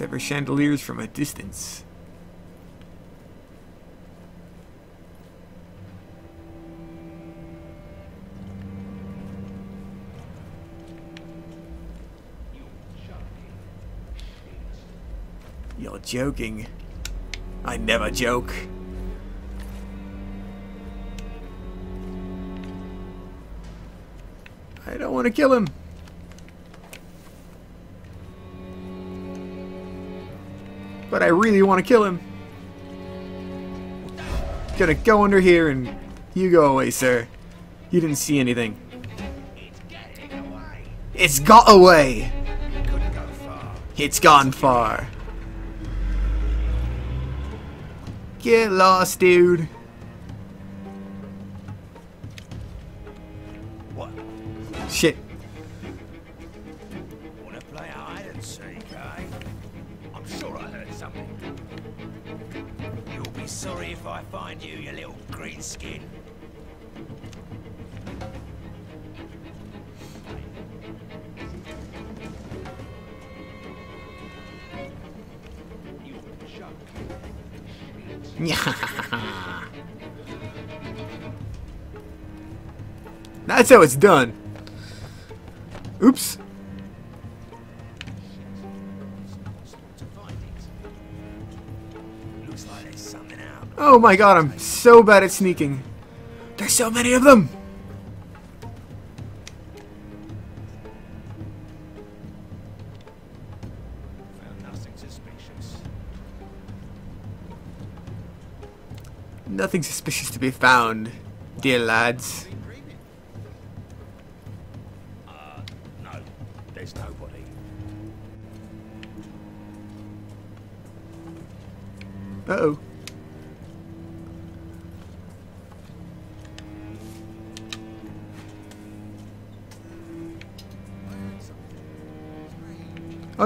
Sever chandeliers from a distance. You're joking. I never joke. I don't want to kill him. But I really want to kill him. Gonna go under here and you go away, sir. You didn't see anything. It's got away. It's gone far. Get lost, dude. That's how it's done. Oops. Oh my god, I'm so bad at sneaking. There's so many of them. Nothing suspicious to be found, dear lads.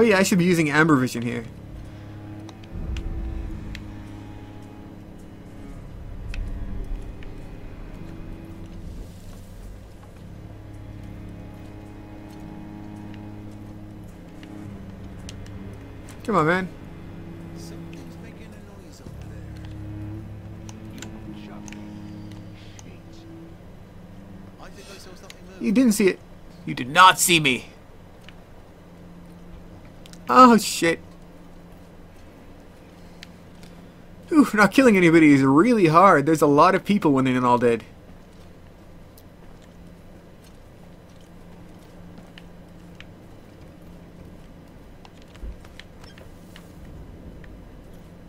Oh, yeah, I should be using amber vision here. Come on, man. Something's making a noise over there. I think I saw something move. You didn't see it. You did not see me. Oh shit. Ooh, not killing anybody is really hard. There's a lot of people when they're all dead.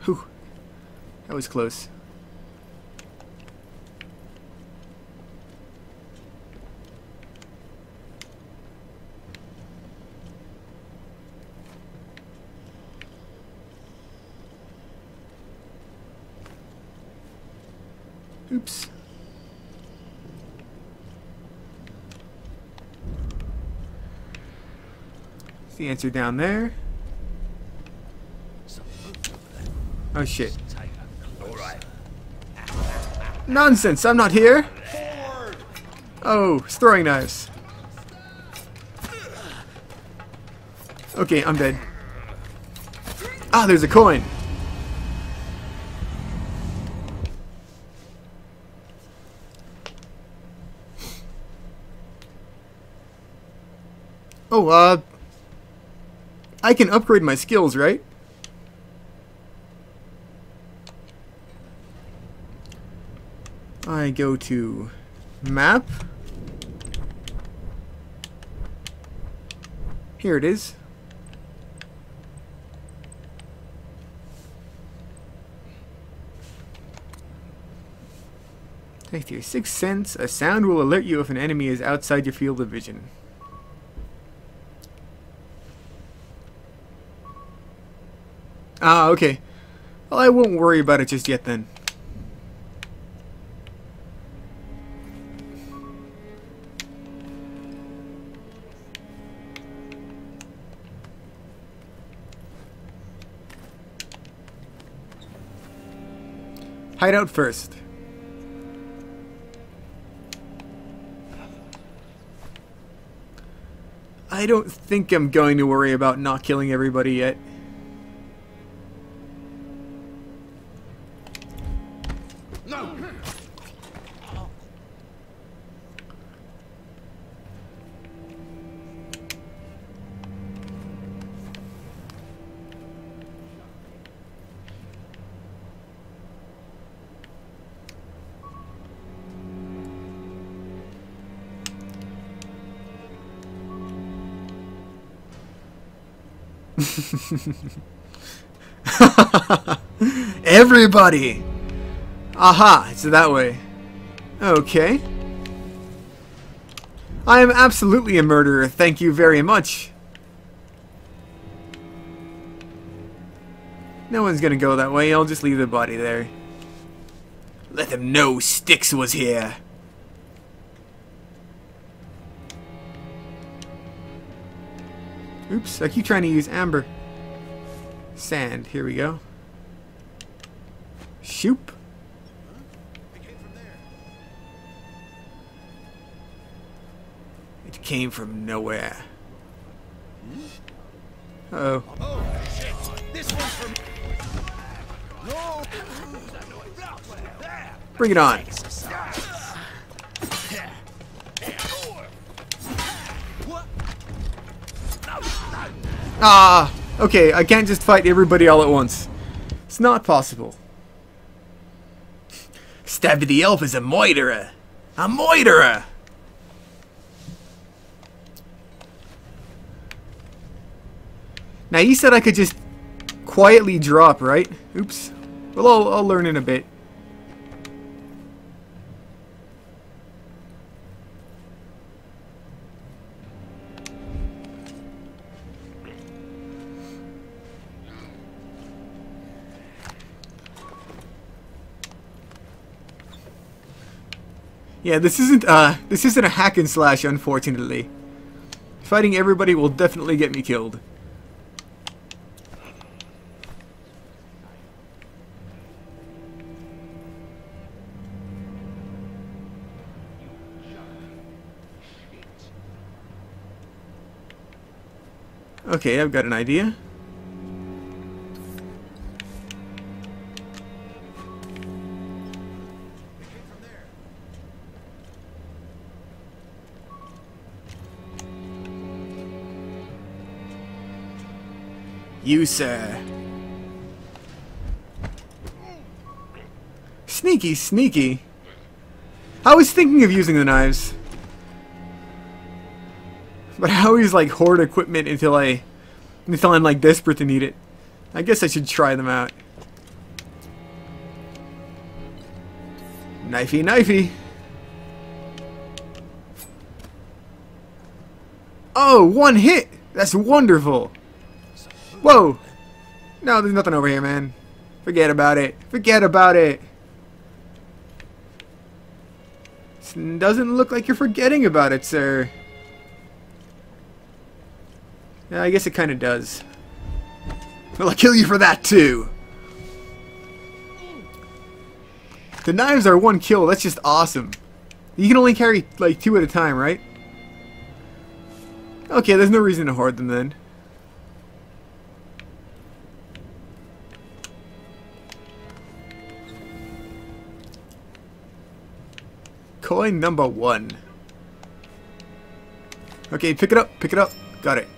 Whew. That was close. Oops. Is answer down there? Oh shit. Nonsense, I'm not here! Oh, it's throwing knives. Okay, I'm dead. Ah, there's a coin. Oh, uh... I can upgrade my skills, right? I go to map. Here it is. Take your sixth sense. A sound will alert you if an enemy is outside your field of vision. Ah, okay. Well, I won't worry about it just yet then. Hide out first. I don't think I'm going to worry about not killing everybody yet. Everybody! Aha, it's that way. Okay. I am absolutely a murderer, thank you very much. No one's gonna go that way, I'll just leave the body there. Let them know Styx was here. Oops, I keep trying to use amber. Sand, here we go. Shoop. It came from nowhere. Uh oh. Oh, shit. This one's from... No! Bring it on. Ah! Okay, I can't just fight everybody all at once. It's not possible. Stabby the Elf is a moiterer. A moiterer! Now you said I could just quietly drop, right? Oops. Well, I'll, I'll learn in a bit. Yeah, this isn't uh this isn't a hack and slash unfortunately. Fighting everybody will definitely get me killed. Okay, I've got an idea. You, sir. Sneaky, sneaky. I was thinking of using the knives. But I always like hoard equipment until I until I'm like desperate to need it. I guess I should try them out. Knifey, knifey. Oh, one hit! That's wonderful! Whoa! No, there's nothing over here, man. Forget about it. Forget about it. Doesn't look like you're forgetting about it, sir. Yeah, I guess it kind of does. Well, I'll kill you for that, too. The knives are one kill. That's just awesome. You can only carry, like, two at a time, right? Okay, there's no reason to hoard them then. Coin number one. Okay, pick it up, pick it up. Got it.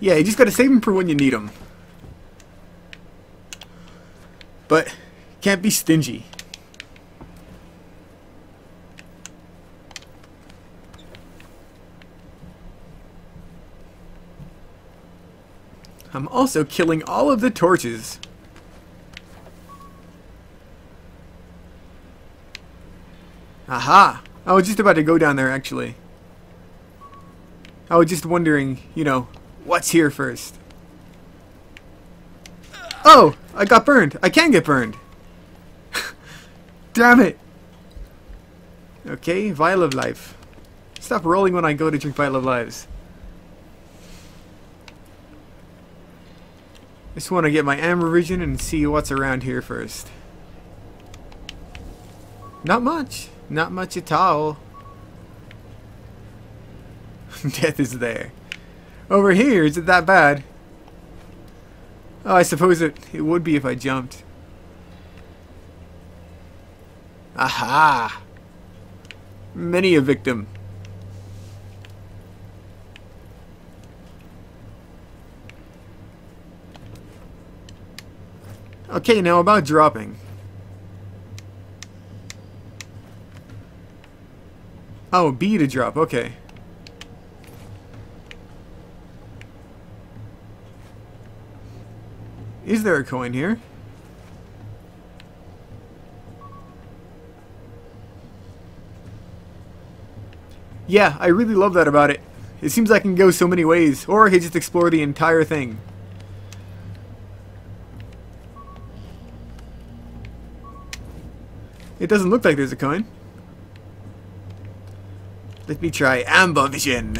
Yeah, you just gotta save them for when you need them. But can't be stingy. I'm also killing all of the torches. Aha! I was just about to go down there, actually. I was just wondering, you know, what's here first. Oh! I got burned! I can get burned! Damn it! Okay, Vial of Life. Stop rolling when I go to drink Vial of Lives. Just want to get my amber vision and see what's around here first. Not much. Not much at all. Death is there. Over here, is it that bad? Oh, I suppose it, it would be if I jumped. Aha! Many a victim. Okay, now about dropping. Oh, B to drop, okay. Is there a coin here? Yeah, I really love that about it. It seems I can go so many ways, or I could just explore the entire thing. It doesn't look like there's a coin. Let me try Amber Vision.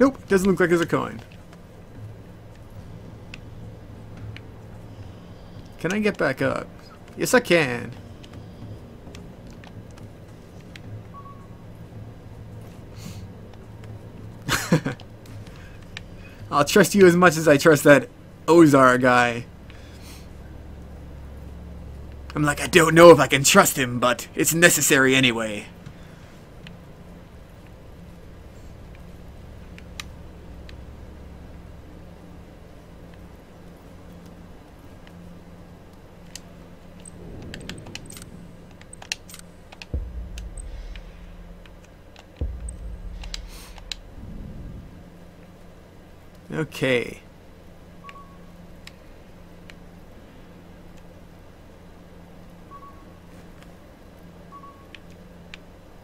Nope, doesn't look like there's a coin. Can I get back up? Yes, I can. I'll trust you as much as I trust that Ozar guy. I'm like, I don't know if I can trust him, but it's necessary anyway. Okay.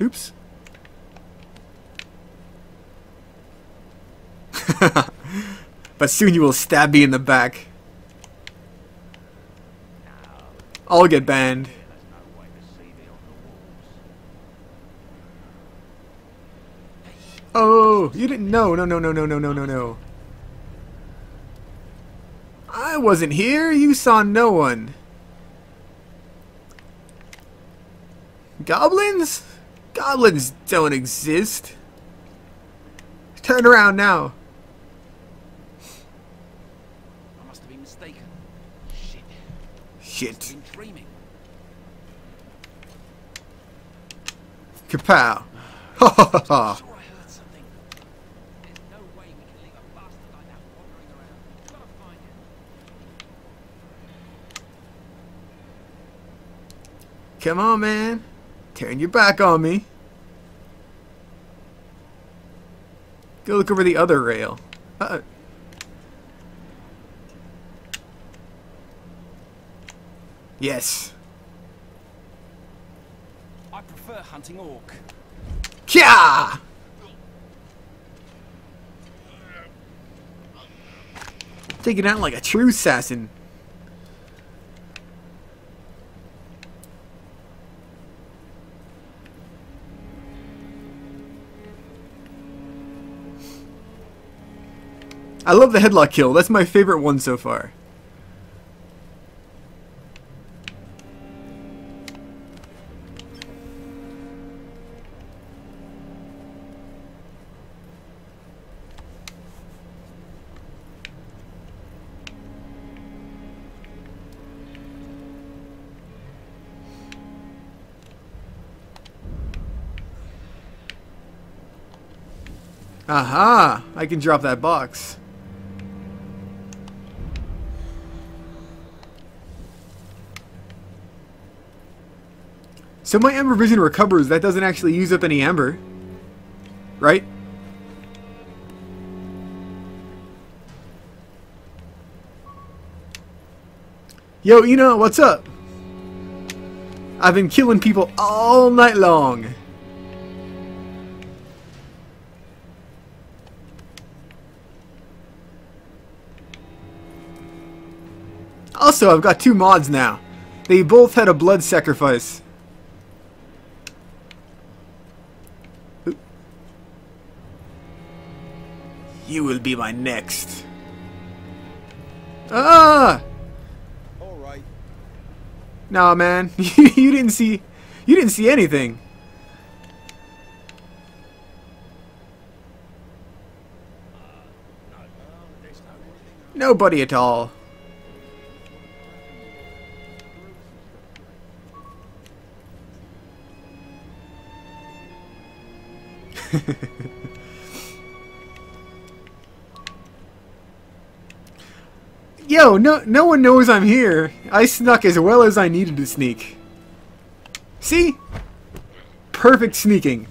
Oops. but soon you will stab me in the back. I'll get banned. Oh, you didn't know. No, no, no, no, no, no, no, no. I wasn't here. You saw no one. Goblins? Goblins don't exist. Turn around now. I must have been mistaken. Shit. Shit. Been dreaming. Kapow. Ha ha ha ha. Sure I heard something. There's no way we can leave a bastard like that wandering around. We've got to find him. Come on, man. Turn your back on me. Go look over the other rail. Uh, yes. I prefer hunting orc. Kya! Taking out like a true assassin. I love the headlock kill. That's my favorite one so far. Aha! I can drop that box. So my Amber Vision recovers, that doesn't actually use up any Amber. Right? Yo, Ina, what's up? I've been killing people all night long. Also, I've got two mods now. They both had a blood sacrifice. Will be my next. Ah! All right. Nah, man. you didn't see. You didn't see anything. Nobody at all. Yo, no no one knows I'm here. I snuck as well as I needed to sneak. See? Perfect sneaking.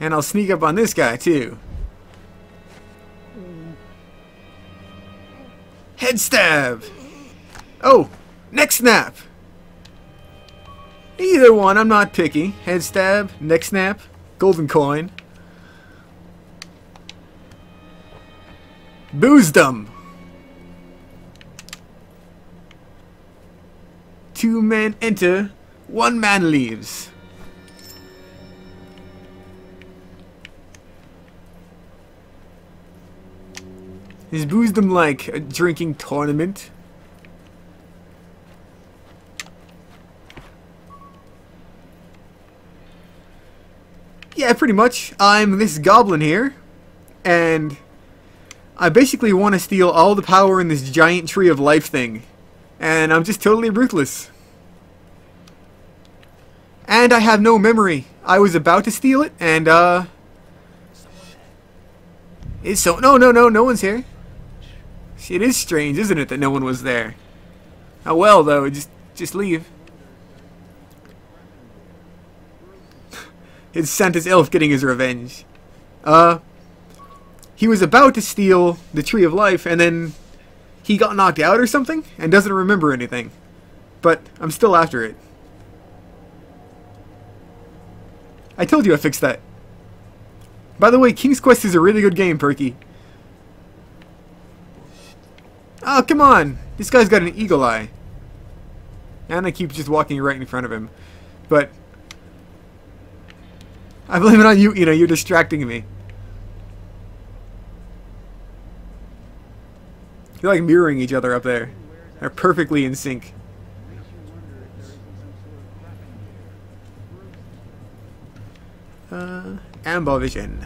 And I'll sneak up on this guy too. Head stab! Oh, neck snap! Either one, I'm not picky. Head stab, neck snap, golden coin. Boozdom! Two men enter, one man leaves. Is Boozdom like a drinking tournament? Yeah, pretty much. I'm this goblin here, and I basically want to steal all the power in this giant tree of life thing. And I'm just totally ruthless. And I have no memory. I was about to steal it, and, uh... It's so... No, no, no, no one's here. See, It is strange, isn't it, that no one was there? Oh well, though, just, just leave. it's Santa's elf getting his revenge. Uh... He was about to steal the Tree of Life, and then he got knocked out or something, and doesn't remember anything. But I'm still after it. I told you I fixed that. By the way, King's Quest is a really good game, Perky. Oh, come on! This guy's got an eagle eye. And I keep just walking right in front of him. But... I blame it on you, you know, you're distracting me. They're like mirroring each other up there. They're perfectly in sync. Uh, Amber Vision.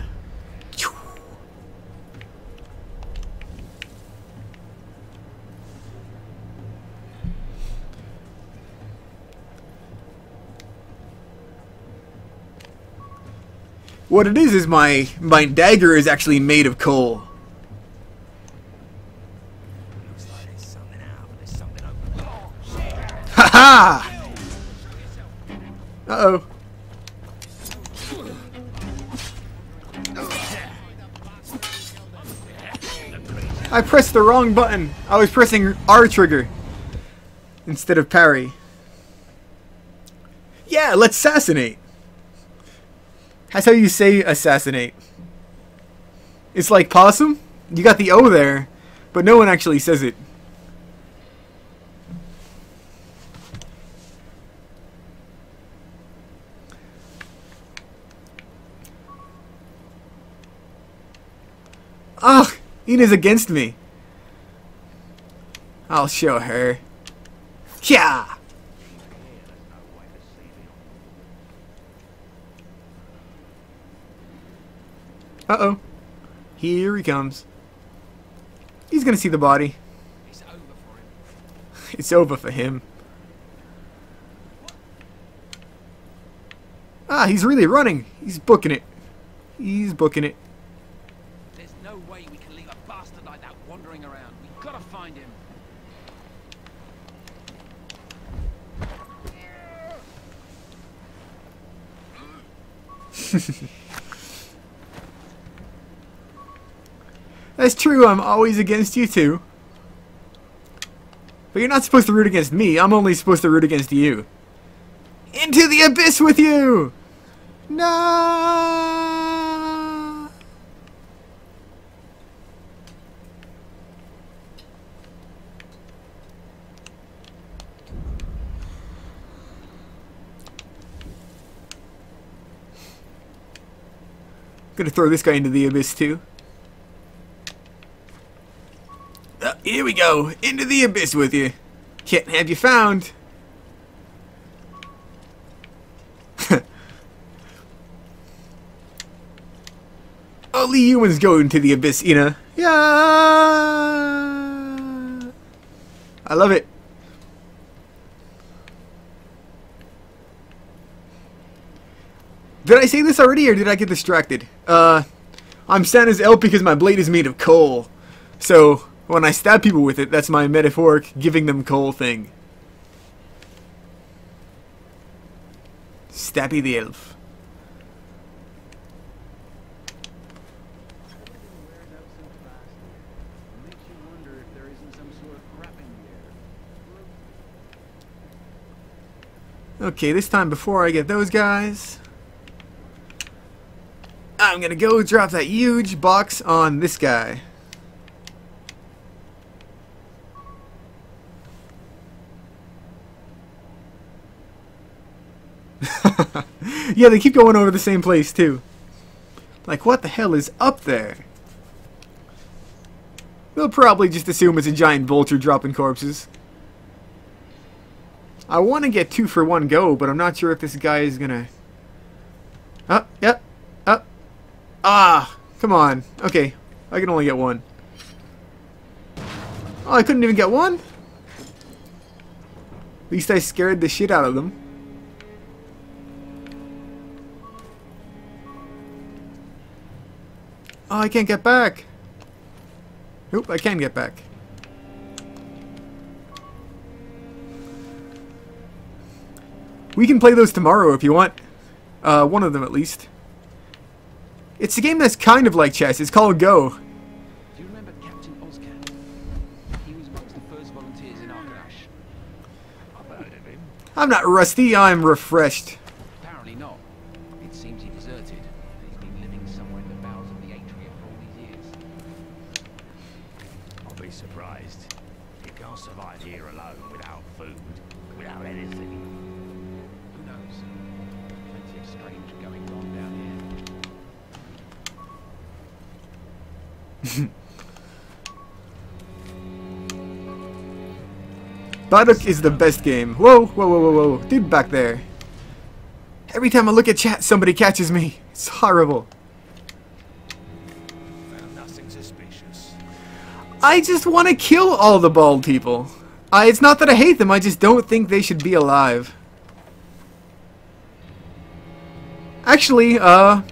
What it is is my my dagger is actually made of coal. Looks like there's something out, but there's something over. Oh, shit! Ha ha! Uh oh. I pressed the wrong button. I was pressing R trigger instead of parry. Yeah, let's assassinate. That's how you say assassinate. It's like possum. You got the O there, but no one actually says it. Ugh, Ina's against me. I'll show her. Yeah. Uh-oh. Here he comes. He's gonna see the body. It's over for him. It's over for him. Ah, he's really running. He's booking it. He's booking it. There's no way we can leave a bastard like that wandering around. We've got to find him. That's true, I'm always against you too. But you're not supposed to root against me, I'm only supposed to root against you. Into the abyss with you! No! Gonna throw this guy into the abyss too. Uh, here we go, into the abyss with you. Can't have you found. Only humans go into the abyss, Ina. Yeah. I love it. Did I say this already, or did I get distracted? Uh, I'm Santa's elf because my blade is made of coal. So, when I stab people with it, that's my metaphoric giving them coal thing. Stabby the elf. Okay, this time before I get those guys, I'm gonna go drop that huge box on this guy. yeah, they keep going over the same place too. Like, what the hell is up there? They'll probably just assume it's a giant vulture dropping corpses. I want to get two for one go, but I'm not sure if this guy is gonna. Up, yep, up. Ah, come on. Okay, I can only get one. Oh, I couldn't even get one? At least I scared the shit out of them. Oh, I can't get back. Nope, I can get back. We can play those tomorrow if you want. Uh, one of them at least. It's a game that's kind of like chess. It's called Go. Do you remember Captain Ozcan? He was amongst the first volunteers in Arkadash. I've heard of him. I'm not rusty, I'm refreshed. Apparently not. It seems he deserted. He's been living somewhere in the bowels of the Atrium for all these years. I'll be surprised. You can't survive here alone without food, without anything. Who knows? Plenty of strange goings on Baduk is the best game. Whoa, whoa, whoa, whoa, whoa. Dude back there. Every time I look at chat, somebody catches me. It's horrible. I just want to kill all the bald people. I, it's not that I hate them, I just don't think they should be alive. Actually, uh,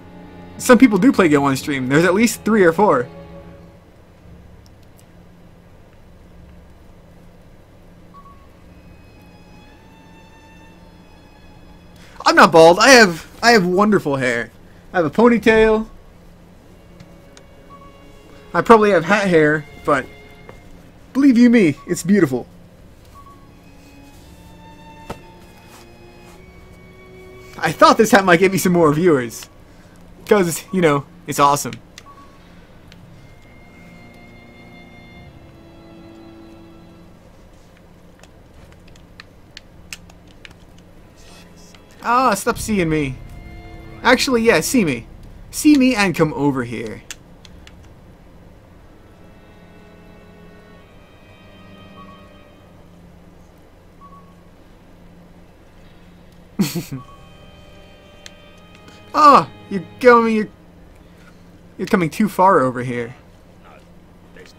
some people do play Go on stream. There's at least three or four. Not bald. I have I have wonderful hair. I have a ponytail. I probably have hat hair, but believe you me, it's beautiful. I thought this hat might get me some more viewers. Because, you know, it's awesome. Ah, stop seeing me. Actually, yeah, see me. See me and come over here. Oh, you're going. You're, you're coming too far over here. No, there's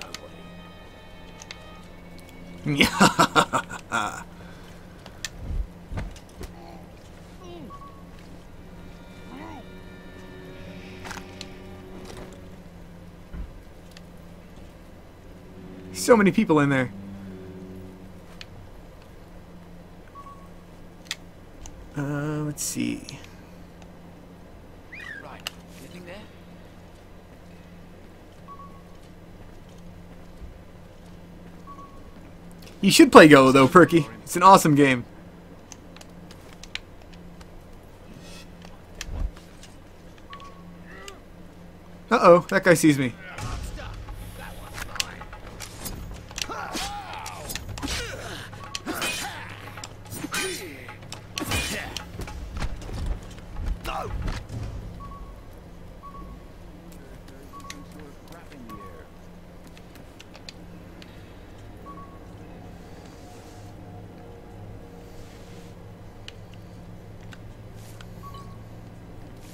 nobody. so many people in there. Uh, let's see. Right. Anything there? You should play Go though, Perky. It's an awesome game. Uh oh, that guy sees me.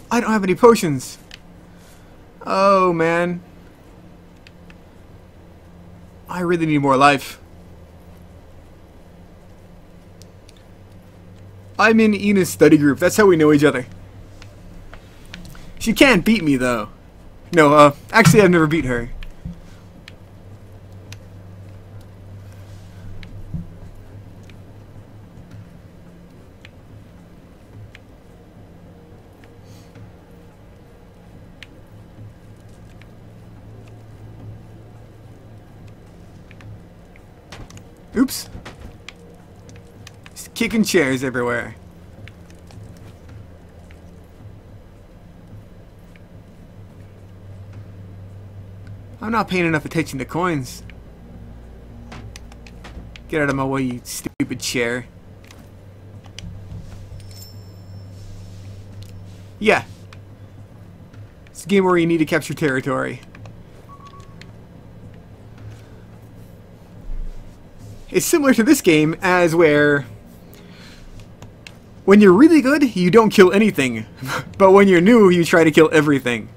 I don't have any potions. Oh, man. I really need more life. I'm in Ina's study group. That's how we know each other. She can't beat me, though. No, uh, actually, I've never beat her. Oops. Kicking chairs everywhere. I'm not paying enough attention to coins. Get out of my way, you stupid chair. Yeah. It's a game where you need to capture territory. It's similar to this game as where when you're really good, you don't kill anything. but when you're new, you try to kill everything.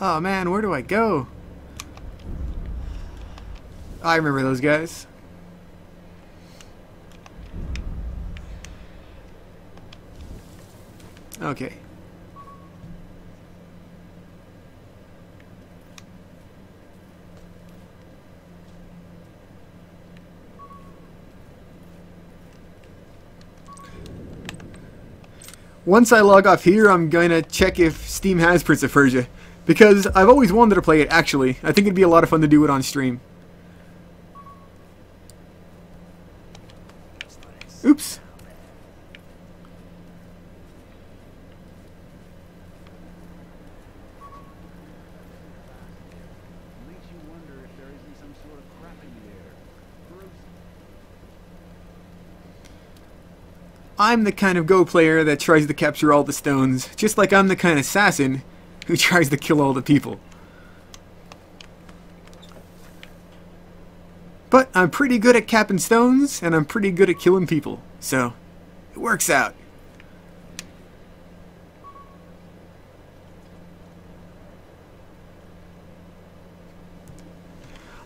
Oh man, where do I go? I remember those guys. Okay. Once I log off here, I'm going to check if Steam has Prince of Persia. Because I've always wanted to play it, actually. I think it'd be a lot of fun to do it on stream. Oops. Makes you wonder if there isn't some sort of crap in the air. Gross. I'm the kind of Go player that tries to capture all the stones, just like I'm the kind of assassin who tries to kill all the people. But I'm pretty good at capping stones, and I'm pretty good at killing people, so it works out.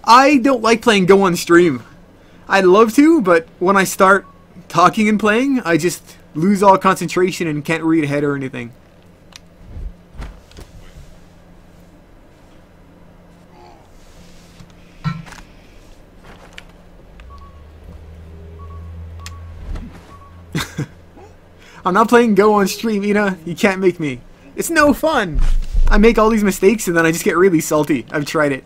I don't like playing Go on stream. I'd love to, but when I start talking and playing, I just lose all concentration and can't read ahead or anything. I'm not playing Go on stream, Ina. You can't make me. It's no fun. I make all these mistakes and then I just get really salty. I've tried it.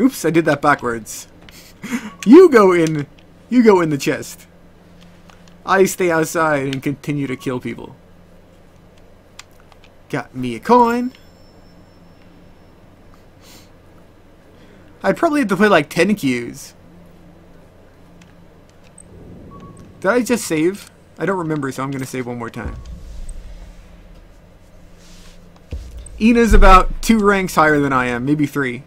Oops, I did that backwards. you go in. You go in the chest. I stay outside and continue to kill people. Got me a coin. I'd probably have to play like 10 queues. Did I just save? I don't remember, so I'm going to save one more time. Ina's about two ranks higher than I am, maybe three.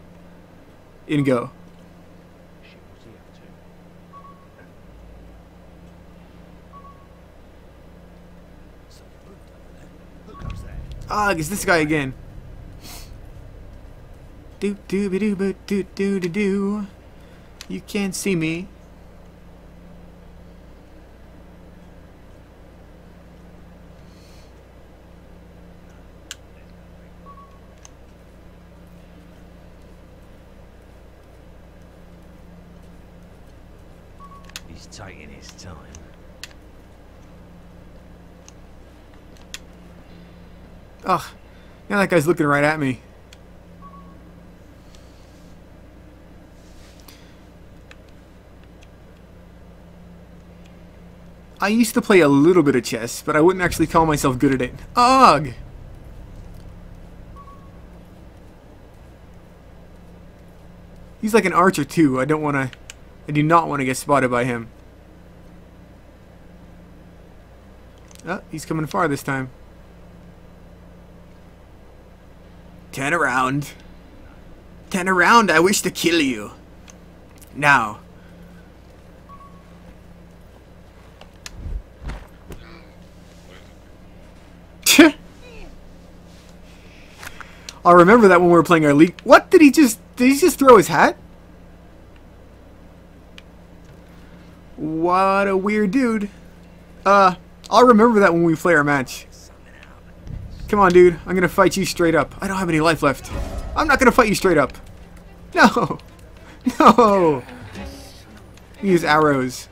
Goes there? Ah, it's this guy again. Do do be do do do do do. You can't see me. He's taking his time. Ugh. Now that guy's looking right at me. I used to play a little bit of chess, but I wouldn't actually call myself good at it. Ugh! He's like an archer too. I don't want to... I do not want to get spotted by him. Oh, he's coming far this time. Turn around. Turn around, I wish to kill you. Now. I'll remember that when we were playing our league. What did he just? Did he just throw his hat? What a weird dude. Uh, I'll remember that when we play our match. Come on, dude. I'm gonna fight you straight up. I don't have any life left. I'm not gonna fight you straight up. No. No. Use arrows.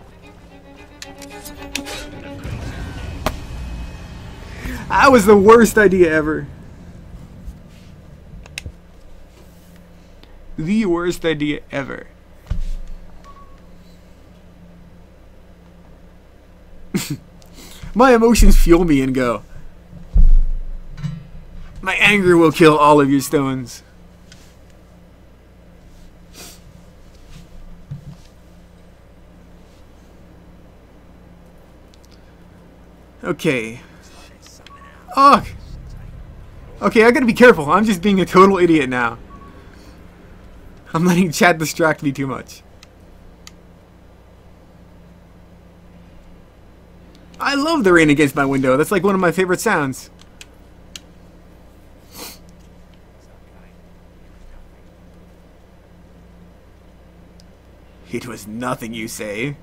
That was the worst idea ever. The worst idea ever. My emotions fuel me and go. My anger will kill all of your stones. Okay. Ugh. Okay, I gotta be careful. I'm just being a total idiot now. I'm letting chat distract me too much. I love the rain against my window. That's like one of my favorite sounds. It was nothing, you say?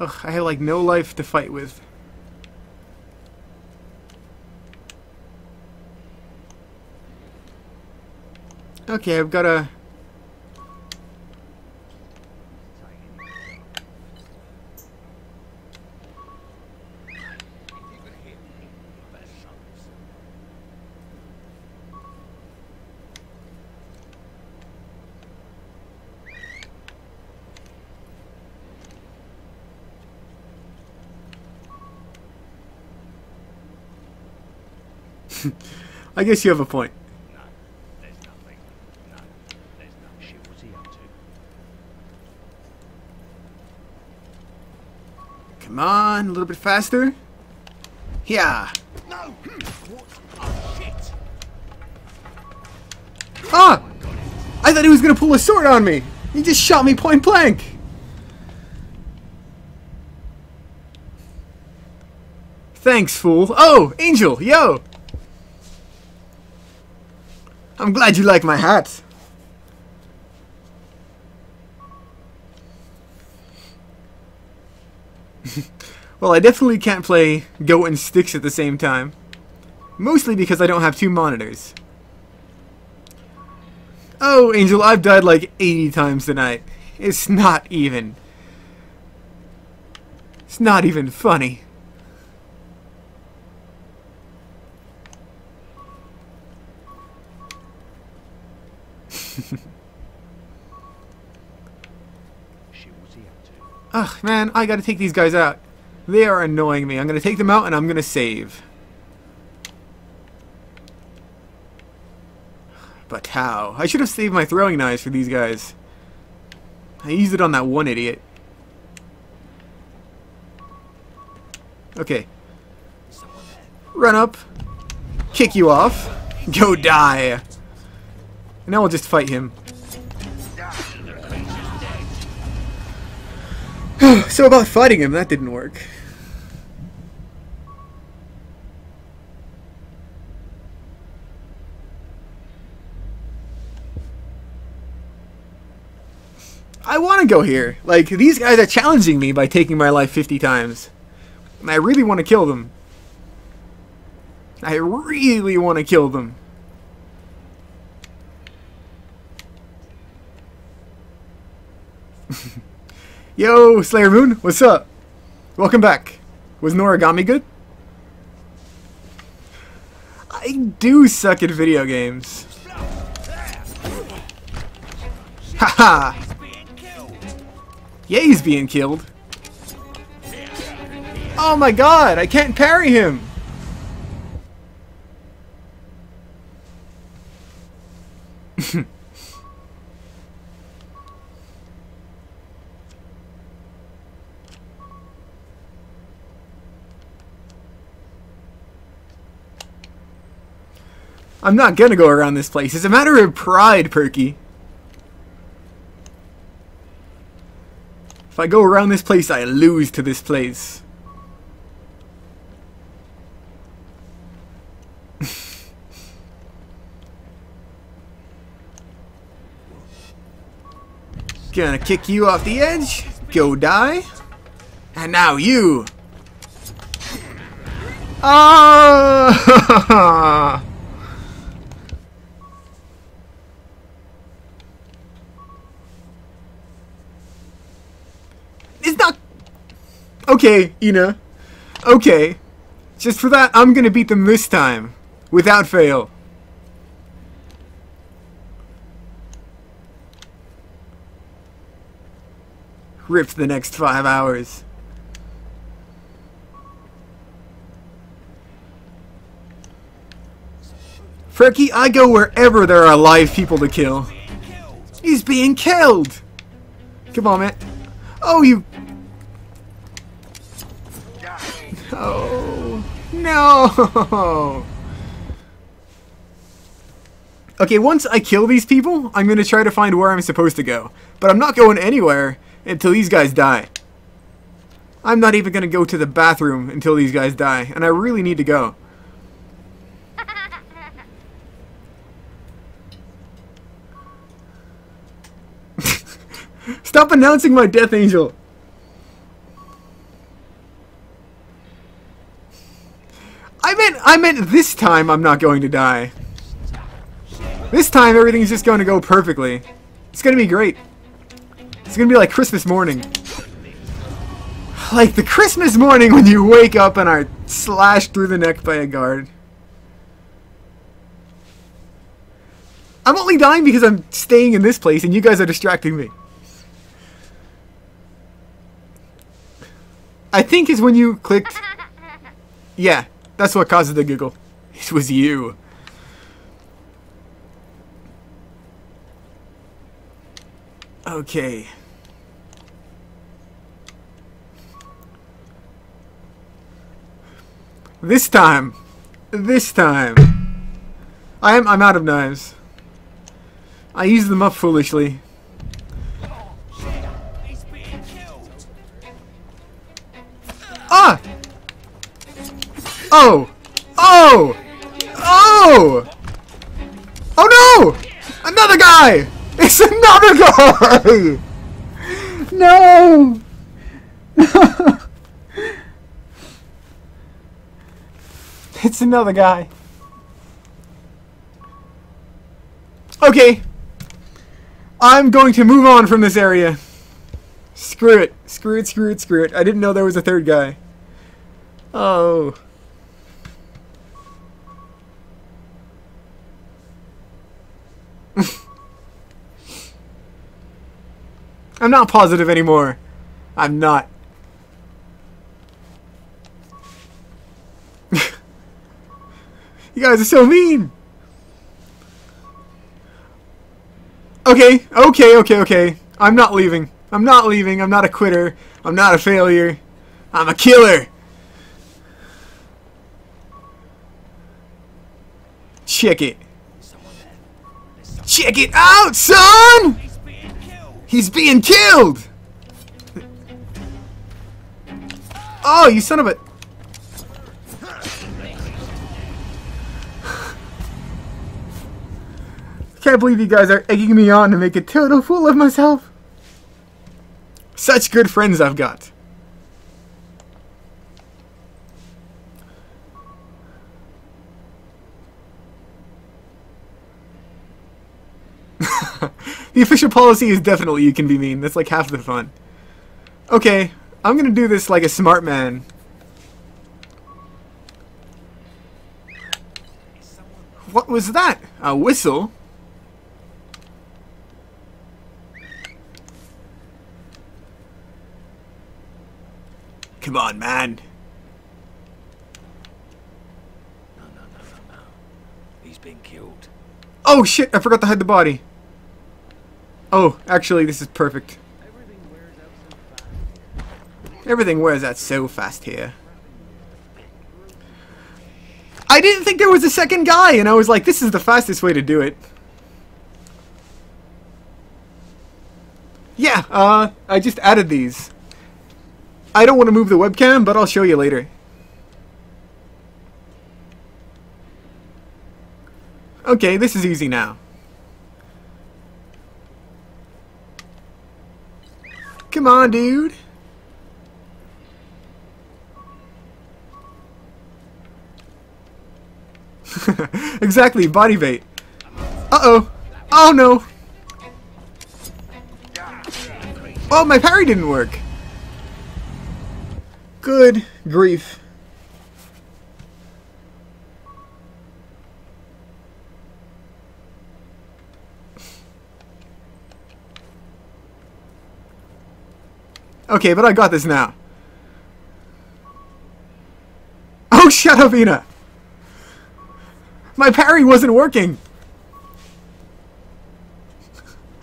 Ugh, I have like no life to fight with. Okay, I've got a... I guess you have a point. Come on, a little bit faster. Yeah. No! Ah! I thought he was gonna pull a sword on me. He just shot me point blank. Thanks, fool. Oh, Angel, yo. I'm glad you like my hat. well, I definitely can't play Goat and Styx at the same time. Mostly because I don't have two monitors. Oh, Angel, I've died like 80 times tonight. It's not even. It's not even funny. Shit, what's he up to? Ugh, man, I gotta take these guys out. They are annoying me. I'm gonna take them out and I'm gonna save. But how? I should have saved my throwing knives for these guys. I used it on that one idiot. Okay. Run up. Kick you off. Go die. And now we'll just fight him. so about fighting him, that didn't work. I want to go here. Like, these guys are challenging me by taking my life 50 times. And I really want to kill them. I really want to kill them. Yo, Slayer Moon, what's up? Welcome back. Was Noragami good? I do suck at video games. Haha! Yeah, he's being killed. Oh my god, I can't parry him! I'm not gonna go around this place. It's a matter of pride, Perky. If I go around this place, I lose to this place. Gonna kick you off the edge. Go die. And now you. Ah! it's not. Okay, Ina. Okay. Just for that, I'm gonna beat them this time. Without fail. Rip the next five hours. Ferky, I go wherever there are live people to kill. He's being killed! Come on, man. Oh, you... no! Okay, once I kill these people, I'm going to try to find where I'm supposed to go. But I'm not going anywhere until these guys die. I'm not even going to go to the bathroom until these guys die, and I really need to go. Stop announcing my death angel! I meant, this time I'm not going to die. This time everything's just going to go perfectly. It's going to be great. It's going to be like Christmas morning. Like the Christmas morning when you wake up and are slashed through the neck by a guard. I'm only dying because I'm staying in this place and you guys are distracting me. I think is when you clicked... Yeah, that's what causes the giggle. It was you. Okay. This time. This time. I am I'm out of knives. I used them up foolishly. Ah! Oh! Oh! Oh! Oh no! Another guy! It's another guy! No! it's another guy. Okay. I'm going to move on from this area. Screw it. Screw it, screw it, screw it. I didn't know there was a third guy. Oh. I'm not positive anymore. I'm not. you guys are so mean. Okay, okay, okay, okay. I'm not leaving. I'm not leaving. I'm not a quitter. I'm not a failure. I'm a killer. Check it. Check it out, son! He's being killed. Oh, you son of a... Can't believe you guys are egging me on to make a total fool of myself. Such good friends I've got. the official policy is definitely you can be mean. That's like half the fun. Okay, I'm gonna do this like a smart man. What was that? A whistle? Come on, man. No, no, no, no, no. He's been killed. Oh shit, I forgot to hide the body. Oh, actually, this is perfect. Everything wears out so fast. Here. I didn't think there was a second guy, and I was like, this is the fastest way to do it. Yeah, uh, I just added these. I don't want to move the webcam, but I'll show you later. Okay, this is easy now. Come on, dude. exactly, body bait. Uh-oh. Oh, no. Oh, my parry didn't work. Good grief. Okay, but I got this now. Oh, shut up, Ina! My parry wasn't working!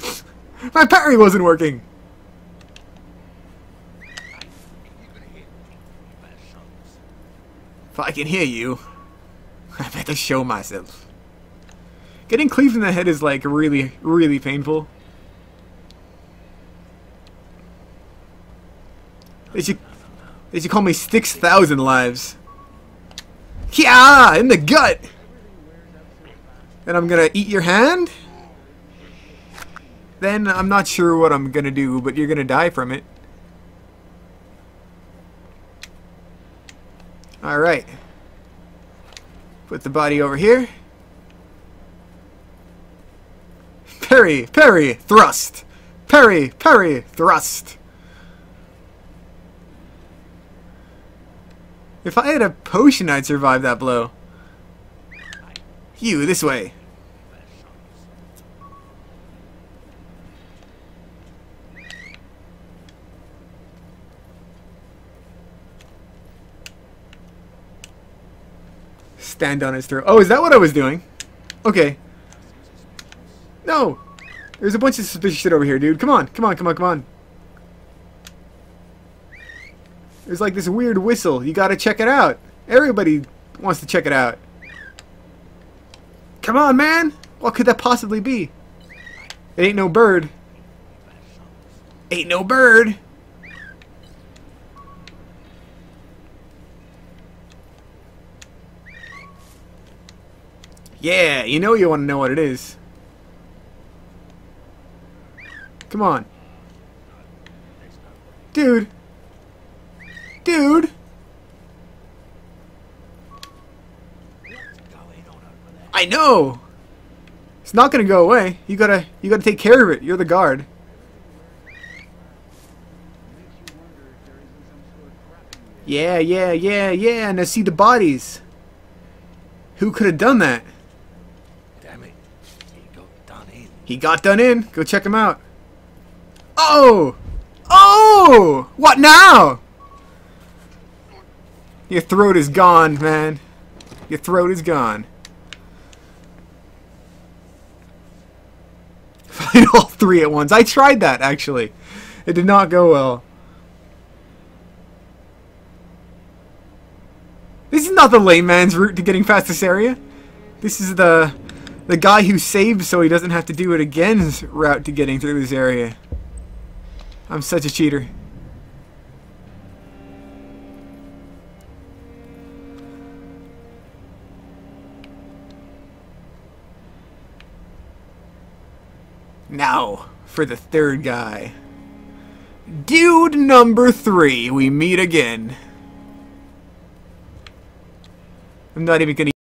My parry wasn't working! If I can hear you, I better show myself. Getting cleaved in the head is like really, really painful. They should, they should call me 6,000 lives. Yeah, in the gut! And I'm gonna eat your hand? Then I'm not sure what I'm gonna do, but you're gonna die from it. Alright. Put the body over here. Parry, parry, thrust. Parry, parry, thrust. If I had a potion, I'd survive that blow. You, this way. Stand on his throat. Oh, is that what I was doing? Okay. No! There's a bunch of suspicious shit over here, dude. Come on, come on, come on, come on. There's like this weird whistle. You gotta check it out. Everybody wants to check it out. Come on, man! What could that possibly be? It ain't no bird. Ain't no bird! Yeah, you know you want to know what it is. Come on. Dude. Dude. Know. It's not gonna go away. You gotta, you gotta take care of it. You're the guard. Yeah, yeah, yeah, yeah. And I see the bodies. Who could have done that? Damn it. He got done in. He got done in. Go check him out. Oh! Oh! What now? Your throat is gone, man. Your throat is gone. All three at once. I tried that, actually. It did not go well. This is not the layman's route to getting past this area. This is the the guy who saved so he doesn't have to do it again's route to getting through this area. I'm such a cheater. Now, for the third guy. Dude number three, we meet again. I'm not even gonna